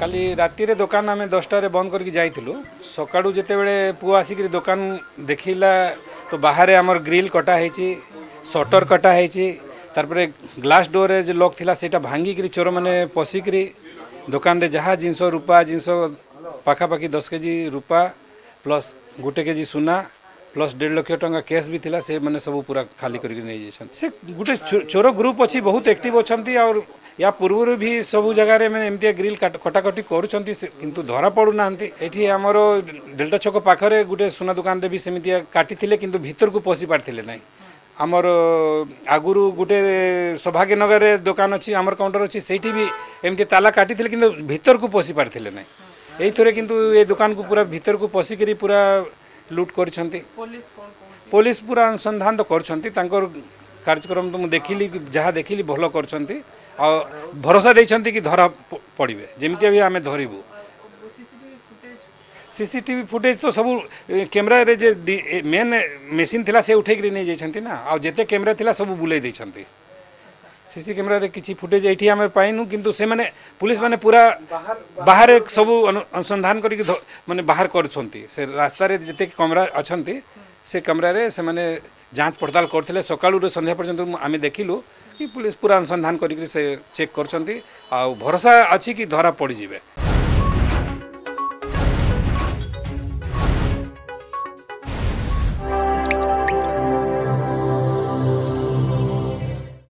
कल रात दुकान आम दसटा बंद करूँ सका पु पुआ आसिक दुकान देखला तो बाहर आम ग्रिल कटाही सटर कटाही तारे ग्लास डोर जो लक था से भांगिक चोर मैंने पशिक दुकान में जहाँ जिन रूपा जिनस पखापाखि दस के जी रूपा प्लस गोटे के जी सुना प्लस डेढ़ लक्ष टा कैश भी थिला से मैंने सब पूरा खाली कर गोटे चोर ग्रुप अच्छी बहुत एक्टिव अच्छा और या पूर्व भी सब जगार एमती ग्रिल कटाकटी करुँच कितु धरा पड़ू ना ये आमर डेल्टा छक पाखे गोटे सुना दुकान भी सेमती काटी कि भितर को पशि पारे ना आमर आगुरी गोटे सौभाग्यनगर दुकान अच्छी आमर काउंटर अच्छे से एमती ताला काटी कि भितर को पशि पारे ना यही कि दुकान को पूरा भितर को पशिक पूरा लुट कर पुलिस पूरा अनुसंधान तो कर कार्यक्रम तो मुझे देख ली जहाँ देख ली भल कर भरोसा दे धरा पड़े जमी भी आम धरव सीसीटीवी फुटेज तो सब कैमेर रे जे मेन मेसीन थी से उठे नहीं जाती ना आज जिते कैमेरा थी सब बुले सीसी कैमेर रे किसी फुटेज ये आम पाइनु किंतु मैंने पुलिस मैंने पूरा बाहर सब अनुसंधान कर मानते बाहर कर रास्त जैसे कैमेरा अच्छा से कैमेर से जांच पडताल गर्दै सकालु सन्ध्या कि पुलिस पुरा से चेक गर्छ आउँ भरोसा धराप धरा जिवे.